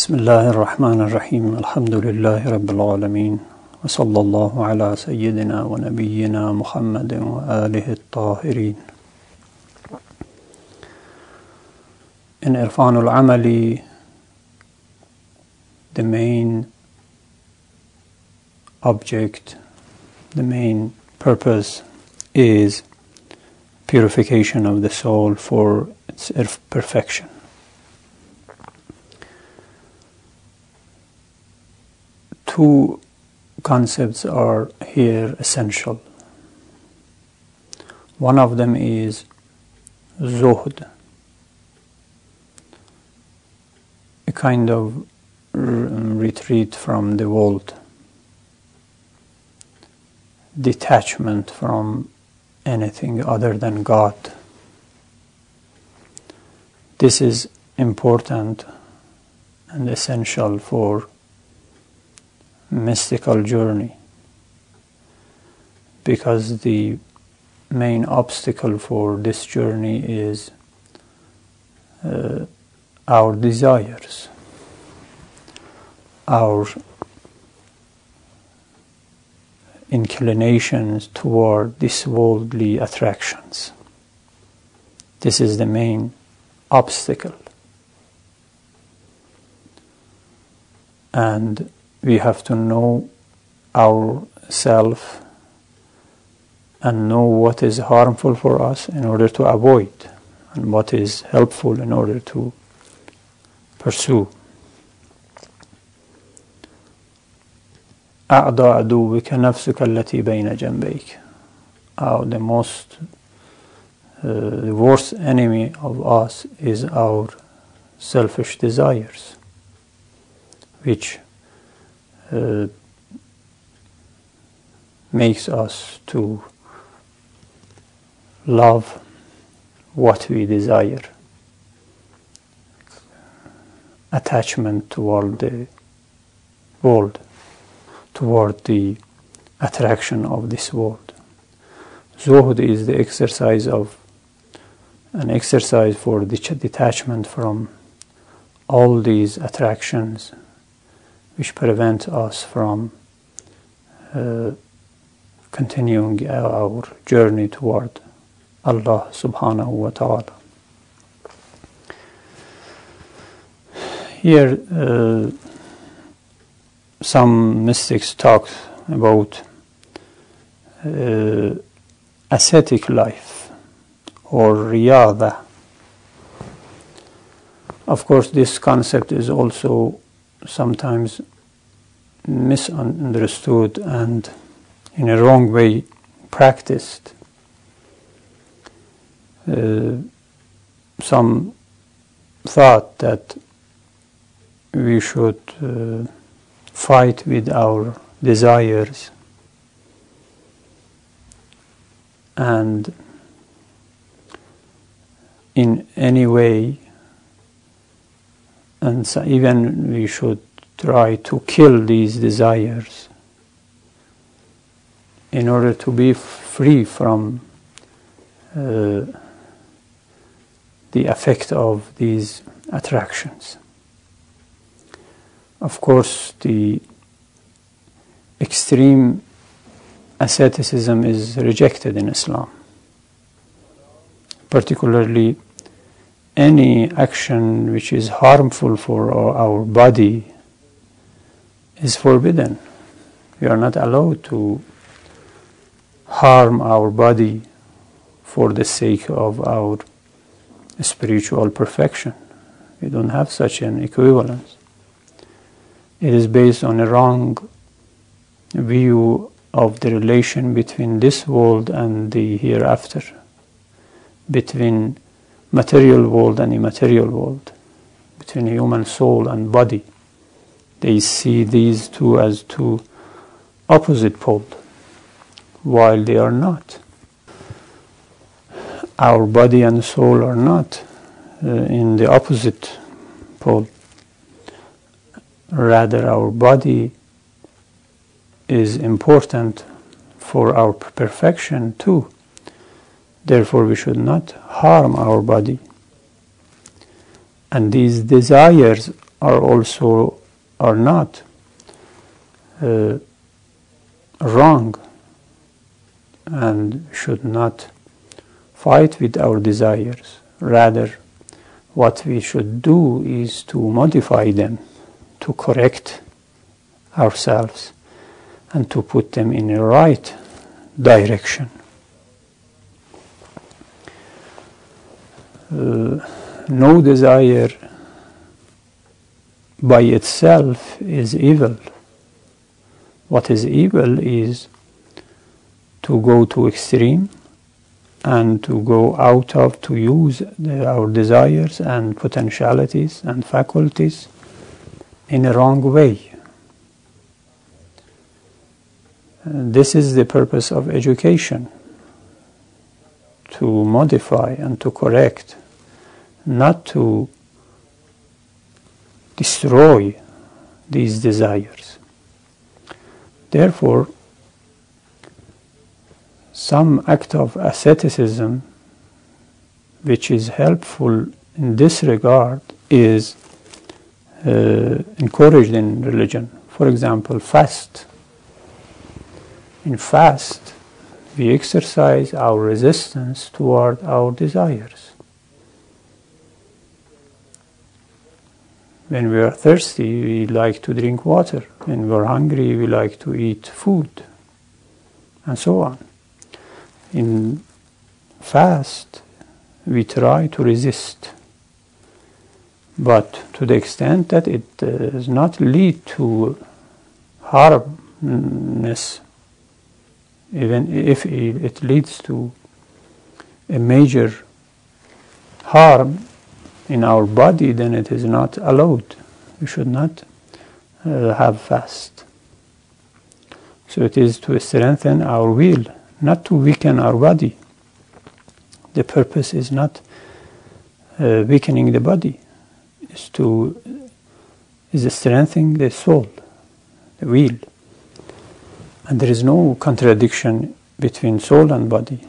بسم الله الرحمن الرحيم الحمد لله رب العالمين وصلى الله على سيدنا ونبينا محمد وآله الطاهرين In Irfan al-Amali, the main object, the main purpose is purification of the soul for its perfection. Two concepts are here essential. One of them is zuhd, a kind of retreat from the world, detachment from anything other than God. This is important and essential for mystical journey because the main obstacle for this journey is uh, our desires, our inclinations toward these worldly attractions. This is the main obstacle. And we have to know ourself and know what is harmful for us in order to avoid and what is helpful in order to pursue. أعضى عدوك نفسك التي بين جنبيك our the most uh, the worst enemy of us is our selfish desires which uh, makes us to love what we desire attachment toward the world toward the attraction of this world. Zuhd is the exercise of an exercise for detachment from all these attractions which prevent us from uh, continuing our journey toward Allah subhanahu wa ta'ala. Here, uh, some mystics talk about uh, ascetic life or riyada. Of course, this concept is also sometimes misunderstood and in a wrong way practiced. Uh, some thought that we should uh, fight with our desires and in any way and so even we should try to kill these desires in order to be free from uh, the effect of these attractions. Of course, the extreme asceticism is rejected in Islam. Particularly, any action which is harmful for our body is forbidden. We are not allowed to harm our body for the sake of our spiritual perfection. We don't have such an equivalence. It is based on a wrong view of the relation between this world and the hereafter, between material world and immaterial world, between human soul and body. They see these two as two opposite poles, while they are not. Our body and soul are not uh, in the opposite pole. Rather, our body is important for our perfection too. Therefore, we should not harm our body. And these desires are also are not uh, wrong and should not fight with our desires. Rather, what we should do is to modify them, to correct ourselves, and to put them in the right direction. Uh, no desire by itself is evil. What is evil is to go to extreme and to go out of to use the, our desires and potentialities and faculties in a wrong way. And this is the purpose of education to modify and to correct, not to destroy these desires. Therefore, some act of asceticism which is helpful in this regard is uh, encouraged in religion. For example, fast. In fast, we exercise our resistance toward our desires. When we are thirsty, we like to drink water. When we are hungry, we like to eat food, and so on. In fast, we try to resist, but to the extent that it does not lead to harmness, even if it leads to a major harm in our body, then it is not allowed. We should not uh, have fast. So it is to strengthen our will, not to weaken our body. The purpose is not uh, weakening the body, is to is strengthening the soul, the will. And there is no contradiction between soul and body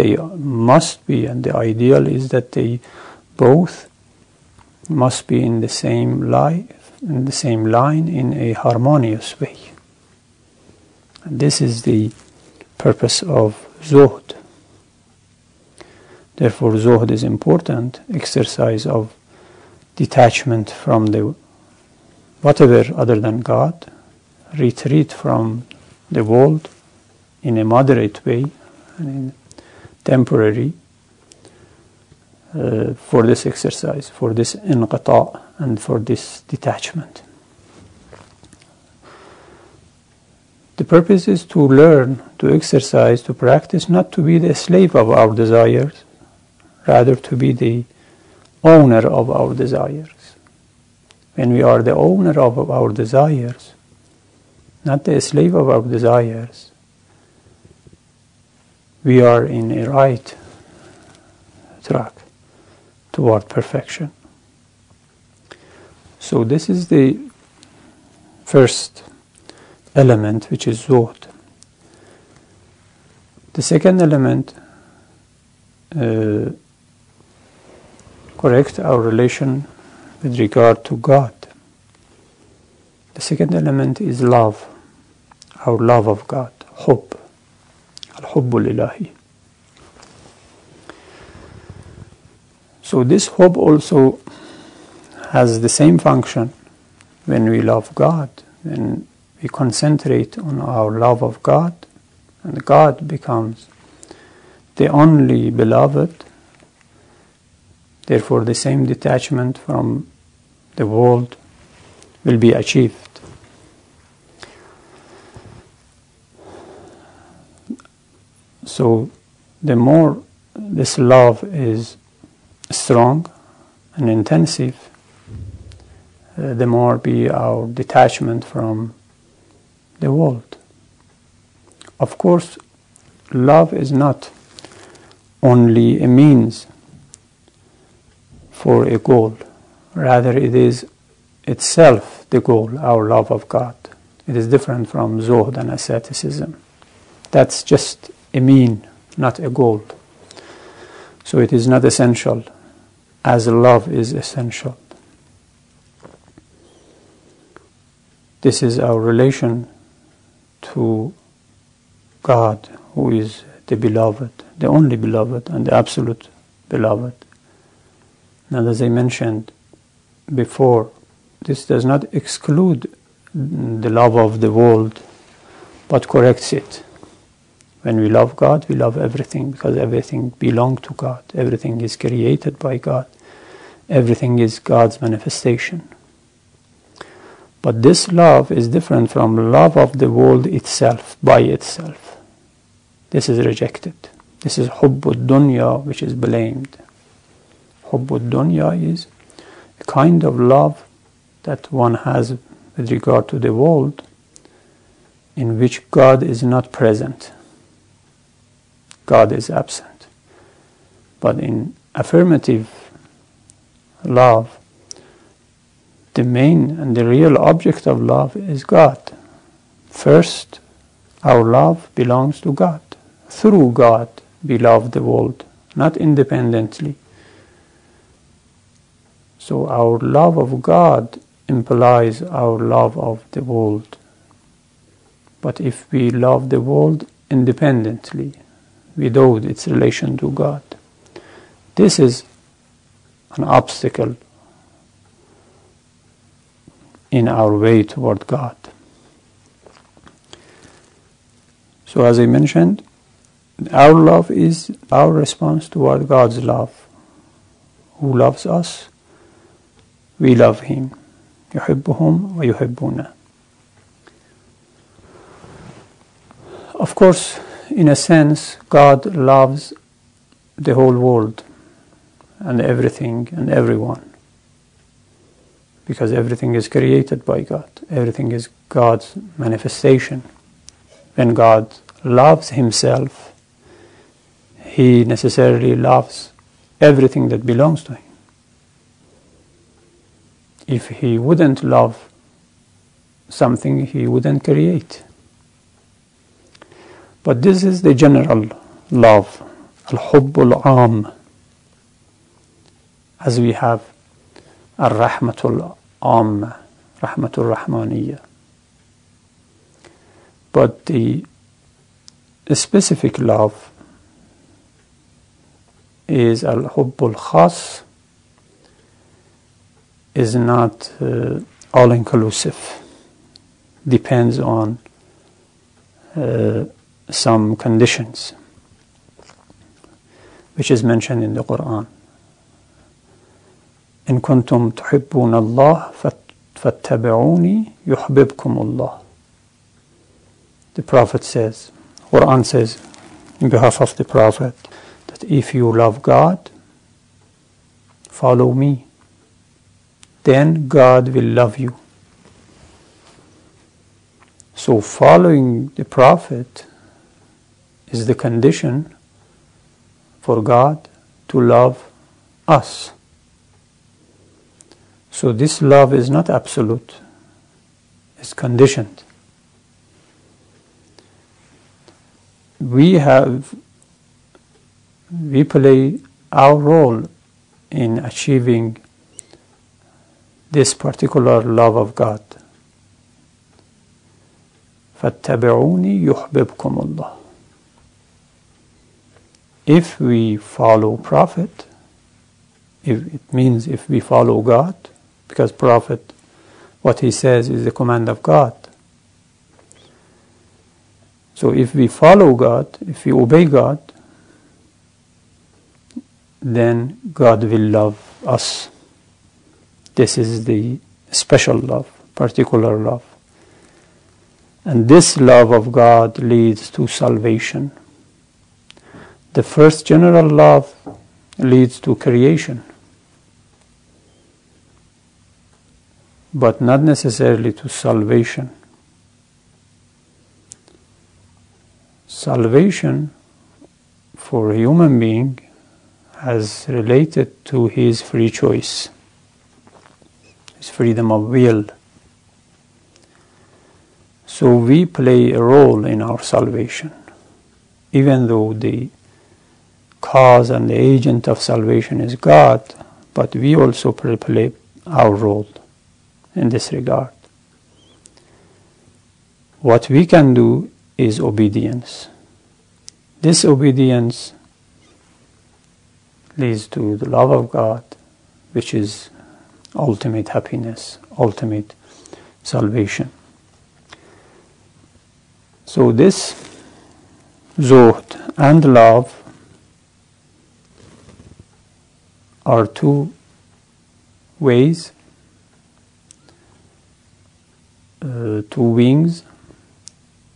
they must be, and the ideal is that they both must be in the same life, in the same line, in a harmonious way. And this is the purpose of zuhd. Therefore, zuhd is important, exercise of detachment from the whatever other than God, retreat from the world in a moderate way, and in temporary uh, for this exercise, for this inqita, and for this detachment. The purpose is to learn, to exercise, to practice, not to be the slave of our desires, rather to be the owner of our desires. When we are the owner of our desires, not the slave of our desires, we are in a right track toward perfection. So, this is the first element, which is zuhd. The second element, uh, correct our relation with regard to God. The second element is love, our love of God, hubb. الحب So this hubb also has the same function when we love God, when we concentrate on our love of God, and God becomes the only beloved. Therefore, the same detachment from the world will be achieved. So, the more this love is strong and intensive, uh, the more be our detachment from the world. Of course, love is not only a means for a goal, rather, it is itself the goal, our love of God. It is different from zuhd and asceticism. That's just a mean, not a goal. So it is not essential, as love is essential. This is our relation to God, who is the beloved, the only beloved, and the absolute beloved. And as I mentioned before, this does not exclude the love of the world, but corrects it. When we love God, we love everything because everything belongs to God. Everything is created by God. Everything is God's manifestation. But this love is different from love of the world itself, by itself. This is rejected. This is hubbud dunya, which is blamed. Hubbud dunya is a kind of love that one has with regard to the world in which God is not present. God is absent. But in affirmative love, the main and the real object of love is God. First, our love belongs to God. Through God, we love the world, not independently. So, our love of God implies our love of the world. But if we love the world independently, without its relation to God, this is an obstacle in our way toward God. So, as I mentioned, our love is our response toward God's love. Who loves us? We love Him. يحبهم ويحبون. Of course, in a sense, God loves the whole world and everything and everyone because everything is created by God. Everything is God's manifestation. When God loves Himself, He necessarily loves everything that belongs to Him. If He wouldn't love something, He wouldn't create. But this is the general love, al-hubb al-am, as we have al-rahmatul Amma, Rahmatul Rahmaniyya. But the, specific love is Al Hubbul Khas, is not uh, all inclusive, depends on uh, some conditions, which is mentioned in the Quran. إن كنتم تحبون الله فاتبعوني يحببكم الله The Prophet says, Quran says, in behalf of the Prophet, that if you love God, follow me, then God will love you. So following the Prophet is the condition for God to love us. So this love is not absolute, it's conditioned. We have, we play our role in achieving this particular love of God. فاتبعوني يحببكم الله. if we follow Prophet, if it means if we follow God, because prophet what he says is the command of God. So if we follow God, if we obey God, then God will love us. This is the special love, particular love. And this love of God leads to salvation. The first general love leads to creation. but not necessarily to salvation. Salvation for a human being has related to his free choice, his freedom of will. So we play a role in our salvation, even though the cause and the agent of salvation is God, but we also play our role in this regard. what we can do is obedience. This obedience leads to the love of God, which is ultimate happiness, ultimate salvation. So, this zuhd and love are two ways, uh, two wings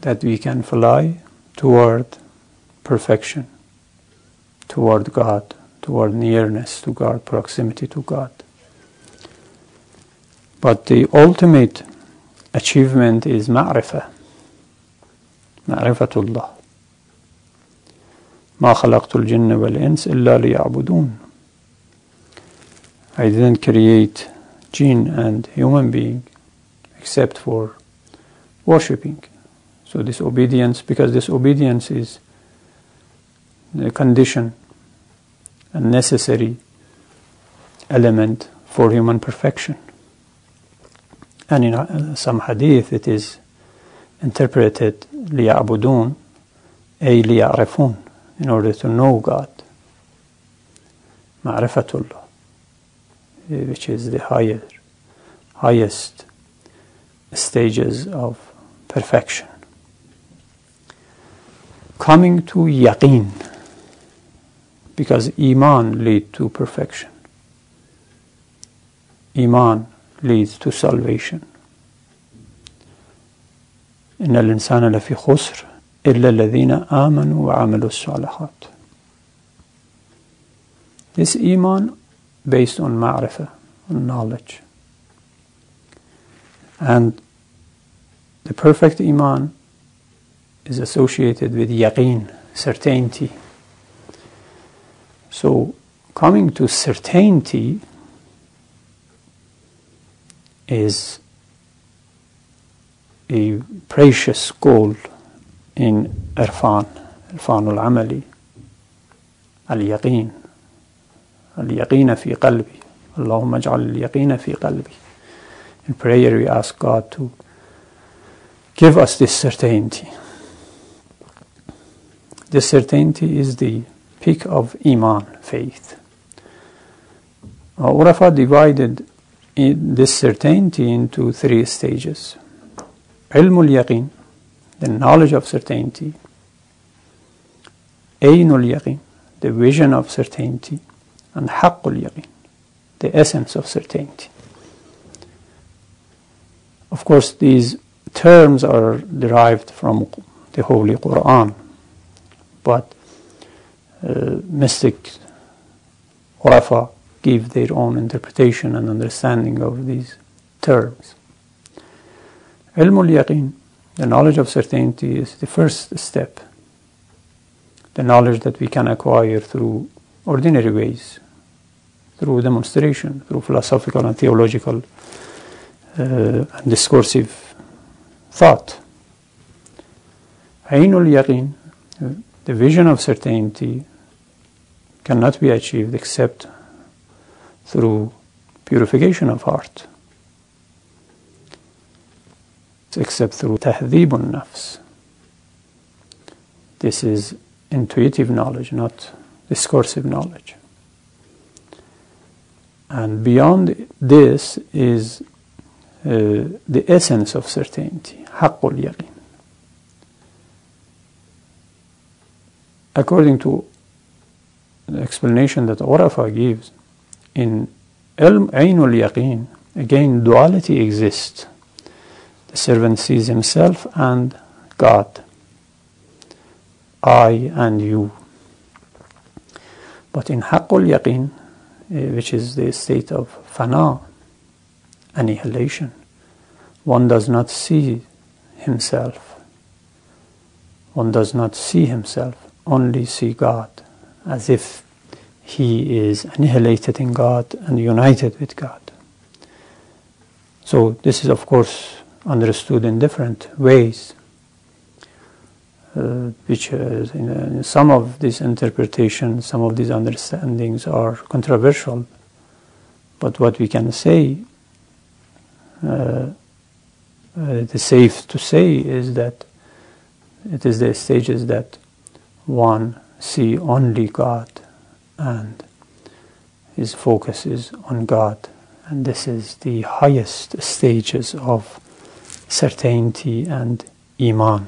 that we can fly toward perfection, toward God, toward nearness to God, proximity to God. But the ultimate achievement is ma'rifah, ma'rifatullah. ما خلقت الجن والإنس إلا ليعبدون I didn't create jinn and human being except for worshipping. So this obedience, because this obedience is the condition and necessary element for human perfection. And in uh, some hadith it is interpreted ليعبدون أي ليعرفون in order to know God. معرفتullah which is the higher, highest stages of perfection. Coming to yaqeen, because iman leads to perfection. Iman leads to salvation. إن الإنسان لفي خسر إلا الذين آمنوا وعملوا الصالحات. This iman based on ma'rifah, on knowledge. And the perfect iman is associated with yaqeen, certainty. So, coming to certainty is a precious goal in irfan, al-amali, al-yaqeen. اليقين في قلبي اللهم اجعل اليقين في قلبي in prayer we ask God to give us this certainty this certainty is the peak of iman faith uh, Urafa divided this certainty into three stages علم اليقين the knowledge of certainty عين اليقين the vision of certainty and haqqul the essence of certainty. Of course, these terms are derived from the Holy Quran, but uh, mystic Urafa give their own interpretation and understanding of these terms. Ilmul yaqeen, the knowledge of certainty, is the first step. The knowledge that we can acquire through ordinary ways, through demonstration, through philosophical and theological uh, and discursive thought. Ainul yaqeen, the vision of certainty, cannot be achieved except through purification of heart, except through tahdhibun nafs. This is intuitive knowledge, not discursive knowledge. And beyond this is uh, the essence of certainty, haqqul yaqeen. According to the explanation that Urafa gives, in ilm aynul yaqeen, again duality exists. The servant sees himself and God, I and you. But in haqqul yaqeen, uh, Uh, which is the state of fana, annihilation. One does not see himself. One does not see himself, only see God, as if he is annihilated in God and united with God. So, this is, of course, understood in different ways. Uh, which uh, uh, some of these interpretations, some of these understandings are controversial. But what we can say uh, uh, it is safe to say is that it is the stages that one see only God and his focus is on God and this is the highest stages of certainty and iman